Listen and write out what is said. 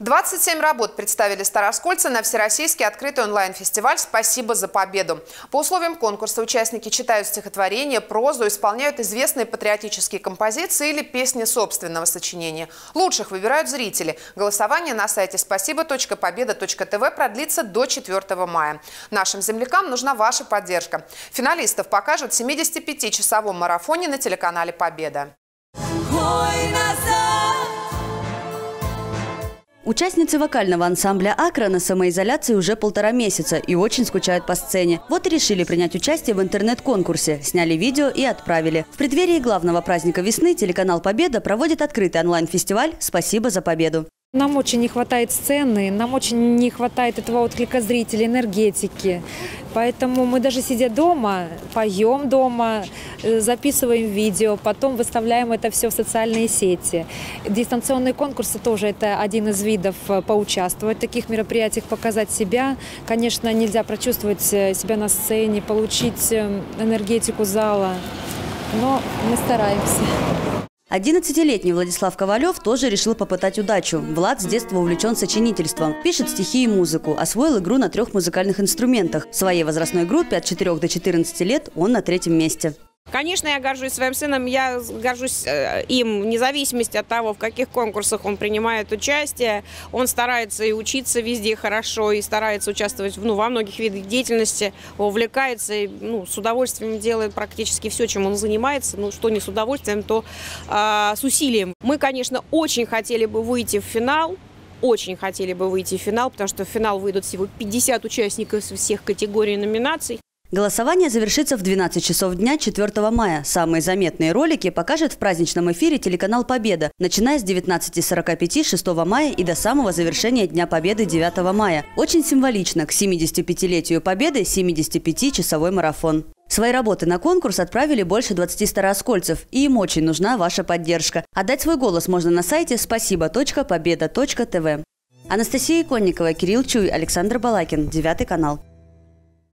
27 работ представили староскольцы на Всероссийский открытый онлайн-фестиваль «Спасибо за победу». По условиям конкурса участники читают стихотворения, прозу, исполняют известные патриотические композиции или песни собственного сочинения. Лучших выбирают зрители. Голосование на сайте спасибо.победа.тв продлится до 4 мая. Нашим землякам нужна ваша поддержка. Финалистов покажут в 75-часовом марафоне на телеканале «Победа». Ой, Участницы вокального ансамбля «Акра» на самоизоляции уже полтора месяца и очень скучают по сцене. Вот и решили принять участие в интернет-конкурсе. Сняли видео и отправили. В преддверии главного праздника весны телеканал «Победа» проводит открытый онлайн-фестиваль «Спасибо за победу». Нам очень не хватает сцены, нам очень не хватает этого отклика зрителей, энергетики. Поэтому мы даже сидя дома, поем дома, э, записываем видео, потом выставляем это все в социальные сети. Дистанционные конкурсы тоже это один из видов э, поучаствовать в таких мероприятиях, показать себя. Конечно, нельзя прочувствовать э, себя на сцене, получить энергетику зала, но мы стараемся. 11-летний Владислав Ковалев тоже решил попытать удачу. Влад с детства увлечен сочинительством. Пишет стихи и музыку. Освоил игру на трех музыкальных инструментах. В своей возрастной группе от 4 до 14 лет он на третьем месте. Конечно, я горжусь своим сыном, я горжусь э, им, вне зависимости от того, в каких конкурсах он принимает участие. Он старается и учиться везде хорошо, и старается участвовать ну, во многих видах деятельности, увлекается и ну, с удовольствием делает практически все, чем он занимается. Ну, что не с удовольствием, то э, с усилием. Мы, конечно, очень хотели бы выйти в финал, очень хотели бы выйти в финал, потому что в финал выйдут всего 50 участников из всех категорий номинаций. Голосование завершится в 12 часов дня 4 мая. Самые заметные ролики покажет в праздничном эфире телеканал «Победа», начиная с 19.45 6 мая и до самого завершения Дня Победы 9 мая. Очень символично, к 75-летию Победы 75-часовой марафон. Свои работы на конкурс отправили больше 20 старооскольцев, и им очень нужна ваша поддержка. Отдать свой голос можно на сайте спасибо.победа.тв. Анастасия Иконникова, Кирилл Чуй, Александр Балакин, Девятый канал.